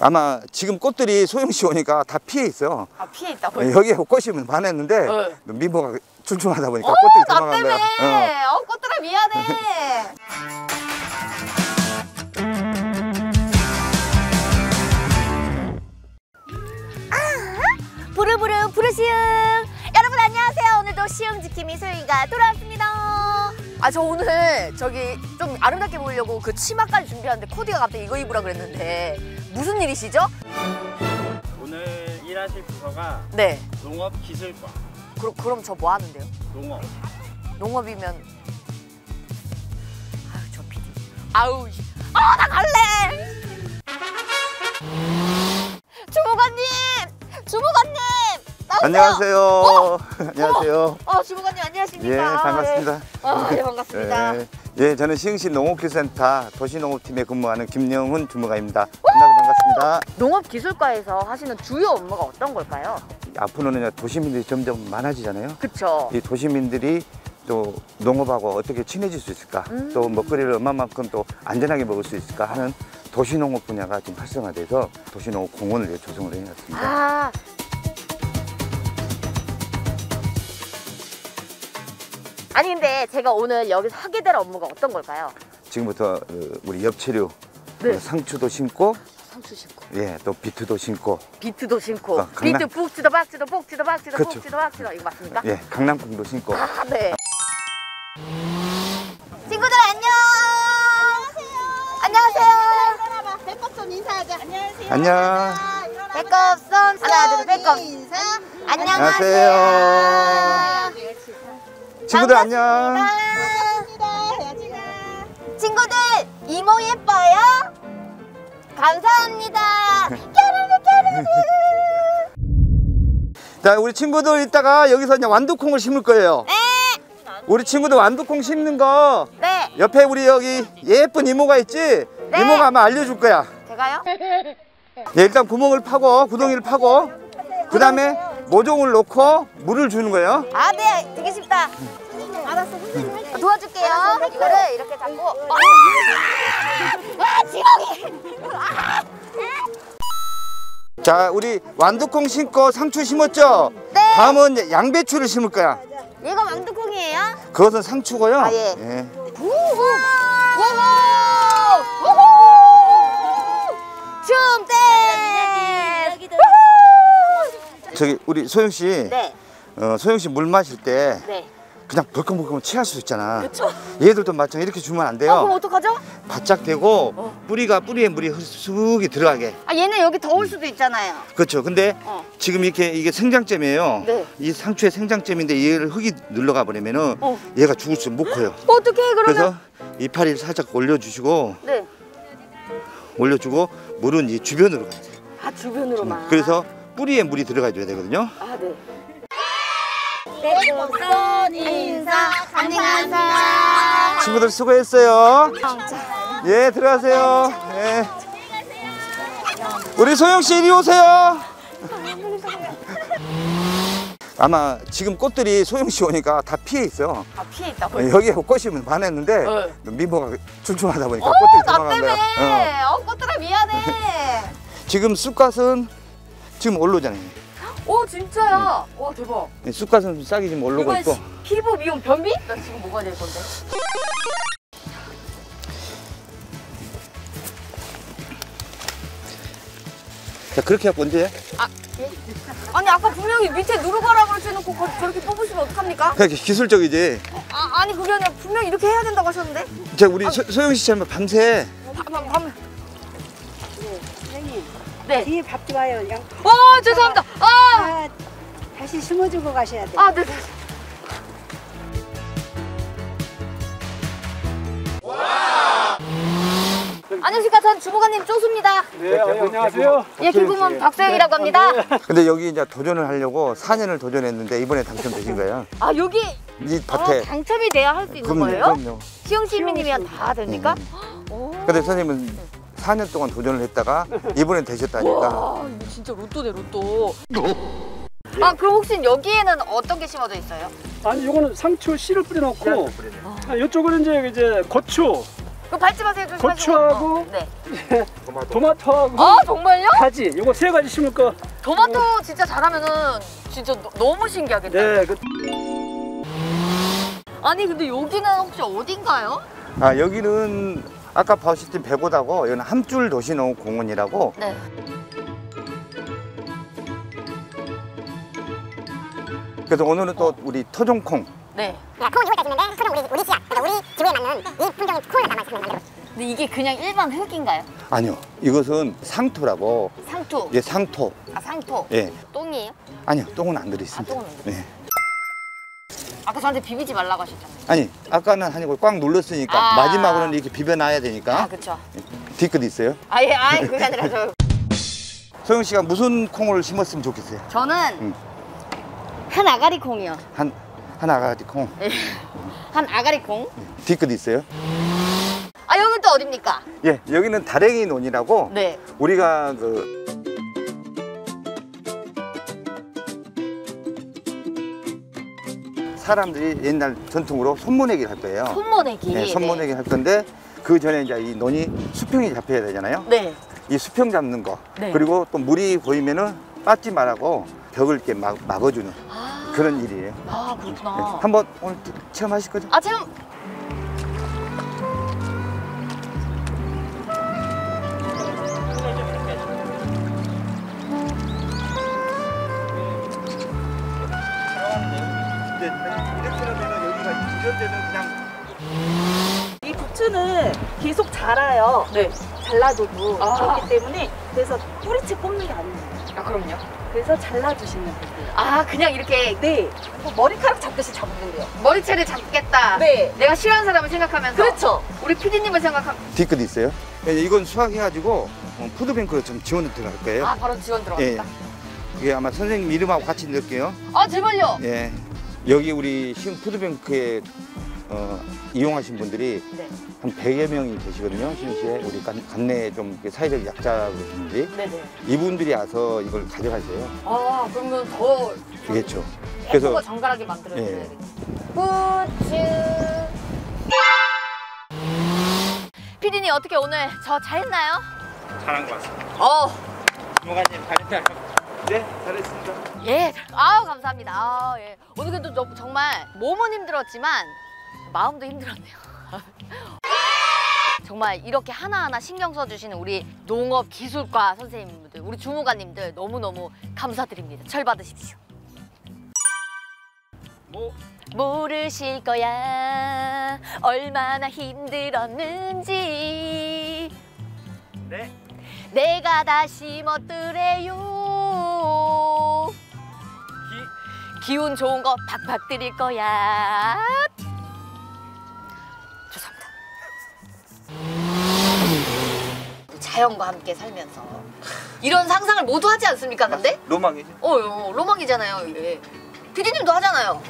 아마 지금 꽃들이 소영 씨 오니까 다 피해 있어요. 아 피해 있다고요? 여기에 꽃이 많았는데 네. 미모가 촘촘하다 보니까 어, 꽃들이 나 도망간 때문에. 거야. 어. 어, 꽃들아 미안해. 아, 부르부르 부르시움. 여러분 안녕하세요. 오늘도 시움 지킴이 소영이가 돌아왔습니다. 아 저 오늘 저기 좀 아름답게 보이려고 그 치마까지 준비하는데 코디가 갑자기 이거 입으라 그랬는데 무슨 일이시죠? 오늘 일하실 부서가 네. 농업기술과. 그럼 그럼 저 뭐 하는데요? 농업. 농업이면 아유 저 PD 아우 아나 갈래! 주무관님! 주무관님! 나오세요. 안녕하세요. 안녕하세요. 어 주무관님 안녕하십니까? 예, 반갑습니다. 아, 네 반갑습니다. 예, 예, 저는 시흥시 농업기술센터 도시농업팀에 근무하는 김영훈 주무관입니다. 만나서 반갑습니다. 농업기술과에서 하시는 주요 업무가 어떤 걸까요? 앞으로는 도시민들이 점점 많아지잖아요. 그쵸 이 도시민들이 또 농업하고 어떻게 친해질 수 있을까, 음. 또 먹거리를 얼마만큼 또 안전하게 먹을 수 있을까 하는 도시농업 분야가 지금 활성화돼서 도시농업 공원을 조성을 해놨습니다. 아 아니 근데 제가 오늘 여기서 하게 될 업무가 어떤 걸까요? 지금부터 어, 우리 엽채류 네. 어, 상추도 심고, 상추 심고 예, 또 비트도 심고, 비트도 심고 어, 강남- 비트 북치도 박치도 북치도 박치도 그쵸. 북치도 박치도 이거 맞습니까? 예, 강낭콩도 심고. 아, 네. 친구들 안녕. 안녕하세요. 배꼽 좀 인사하자. 안녕하세요. 안녕. 배꼽 쏨 하나 둘 배꼽. 인사. 안녕하세요. 친구들 안녕. 친구들 이모 예뻐요? 감사합니다. 자, 우리 친구들 이따가 여기서 이제 완두콩을 심을 거예요. 우리 친구들 완두콩 심는 거 네. 옆에 우리 여기 예쁜 이모가 있지? 네. 이모가 아마 알려줄 거야. 제가요? 예, 일단 구멍을 파고 구덩이를 파고 그 다음에 모종을 놓고 물을 주는 거예요. 아, 네. 되게 쉽다. 알았어. 선생님 도와줄게요. 이거를 이렇게 잡고. 아, 아 지렁이. 자, 우리 완두콩 심고 상추 심었죠? 네. 다음은 양배추를 심을 거야. 얘가 왕두콩이에요? 그것은 상추고요. 아, 예. 우후! 우후! 우후! 저기 우리 소영 씨, 네, 어, 소영 씨 물 마실 때 네. 그냥 벌컥벌컥 취할 수 있잖아. 그쵸. 얘들도 마찬가지 이렇게 주면 안 돼요. 어, 그럼 어떡하죠? 바짝 대고 뿌리가 뿌리에 물이 쑥이 들어가게. 아, 얘는 여기 더울 수도 있잖아요. 그렇죠. 근데 어. 지금 이렇게 이게 생장점이에요. 네. 이 상추의 생장점인데 얘를 흙이 눌러가 버리면은 어. 얘가 죽을 수못 커요. 어떡해, 그러면? 그래서 이파리를 살짝 올려주시고 네. 올려주고 물은 이 주변으로 가야 돼요. 아, 주변으로만. 그래서 뿌리에 물이 들어가줘야 되거든요. 아, 네. 배꼽 인사. 감사합니다. 친구들 수고했어요. 예, 들어가세요. 예. 우리 소영 씨 이리 오세요. 아마 지금 꽃들이 소영 씨 오니까 다 피해 있어요. 아, 피해 있다고요? 여기에 꽃이 많았는데 네. 미모가 촘촘하다 보니까 어, 꽃들이 나 도망간. 거야. 어. 어, 꽃들아 미안해. 지금 쑥갓은 지금 올라오잖아요. 오, 진짜야. 와, 대박. 쑥갓은 싹이 지금 올라오고 이건 있고. 시- 피부 미용 변비? 나 지금 뭐가 될 건데? 자, 그렇게 하고 언제? 아, 예? 아니 아까 분명히 밑에 누르가라고 해놓고 거- 저렇게 뽑으시면 어떡합니까? 그렇게 기술적이지. 아, 아니 그게 아니라 분명히 이렇게 해야 된다고 하셨는데? 자, 우리 소, 소영 씨처럼 밤새 밤, 밤, 밤. 선생님. 네. 뒤에 밥 좋아요. 양. 어, 죄송합니다. 아, 아, 다시 심어주고 가셔야 돼. 아, 네. 네. 안녕하십니까. 전 주무관님 쪼수입니다. 네 안녕하세요 예, 김부문 박소영이라고 합니다. 근데 여기 이제 도전을 하려고 4년을 도전했는데 이번에 당첨되신 거예요. 아, 여기 이 아, 밭에. 당첨이 돼야 할 수 있는 그럼요, 거예요? 그럼요. 시흥 시민이면 다 됩니까? 오. 근데 선생님은 4년 동안 도전을 했다가 이번엔 되셨다니까. 와, 이거 진짜 로또네, 로또. 아, 그럼 혹시 여기에는 어떤 게 심어져 있어요? 아니 이거는 상추 씨를 뿌려놓고 아, 이쪽은 이제 이제 고추 그 밟지 마세요. 조심하시고. 고추하고 어, 네. 토마토하고 아 정말요? 가지 이거 세 가지 심을 거. 토마토 진짜 잘하면은 진짜 너, 너무 신기하겠다. 네, 그 아니 근데 여기는 혹시 어딘가요? 아 여기는 아까 보셨던 배고다고 여기는 함줄 도시농업 공원이라고 네. 그래서 오늘은 또 우리 토종콩 네. 콩은 2월까지 있는데 토종 우리 우리 씨앗 그러니까 우리 기후에 맞는 이 품종의 콩을 담아서 만들고 근데 이게 그냥 일반 흙인가요? 아니요 이것은 상토라고 상토. 예 상토 아 상토. 예 똥이에요? 아니요 똥은 안 들어있습니다 아, 똥은 안 네. 아까 저한테 비비지 말라고 하셨잖아요. 아니 아까는 아니고 꽉 눌렀으니까 아. 마지막으로는 이렇게 비벼놔야 되니까 아 그쵸. 뒤끝 있어요 아예 아예 그게 아니라 저 소영 씨가 무슨 콩을 심었으면 좋겠어요 저는 음. 한 아가리 콩이요. 한 하나가지 콩한 아가리 콩. 뒤끝 있어요 아 여긴 또 어딥니까? 예 여기는 다랭이 논이라고 네. 우리가 그 사람들이 옛날 전통으로 손모내기를 할 거예요. 손모내기. 네, 손모내기 할 건데 그 전에 이제 이 논이 수평이 잡혀야 되잖아요. 네. 이 수평 잡는 거 네. 그리고 또 물이 보이면은 빠지 말라고 벽을 이렇게 막, 막아주는 아, 그런 일이에요. 아 네. 그렇구나. 한번 오늘 체험하실 거죠? 아 지금 여기가 이런 데는 그냥 이 부추는 계속 자라요. 네. 잘라줘도 아. 그렇기 때문에 그래서 뿌리채 뽑는 게 아니에요. 아 그럼요. 그래서 잘라주시면 돼요. 아 그냥 이렇게 네, 뭐 머리카락 잡듯이 잡으면 돼요. 머리채를 잡겠다. 네, 내가 싫어하는 사람을 생각하면서. 그렇죠. 우리 PD님을 생각하면. 뒤끝 있어요. 예, 이건 수확해가지고 어, 푸드뱅크로 좀 지원을 들어갈 거예요. 아 바로 지원 예, 들어갑니다. 이게 아마 선생님 이름하고 같이 넣을게요. 아 제발요. 예, 여기 우리 시흥 푸드뱅크에 어, 이용하신 분들이 네. 한 100여 명이 계시거든요. 시흥시에 우리 간- 간내 좀 이렇게 사회적 약자분들이 네네. 이분들이 와서 이걸 가져가세요. 아 그러면 더 그렇죠. 예쁘고 그래서 정갈하게 만들어줘야 예. 돼. 부츠. 피디님 어떻게 오늘 저 잘했나요? 잘한 것 같습니다. 어. 주무관님 발표 네, 잘했습니다. 예, 아우 감사합니다. 아, 예. 오늘 그래도 저- 정말 몸은 힘들었지만 마음도 힘들었네요. 정말 이렇게 하나하나 신경 써주시는 우리 농업 기술과 선생님들, 우리 주무관님들 너무너무 감사드립니다. 철 받으십시오. 뭐 모르실 거야 얼마나 힘들었는지 네. 내가 다시 멋들래요 기 운 좋은 거 팍팍 드릴 거야 죄송합니다 자연과 함께 살면서 이런 상상을 모두 하지 않습니까 근데? 로망이죠. 어, 어 로망이잖아요 이게 피디님도 하잖아요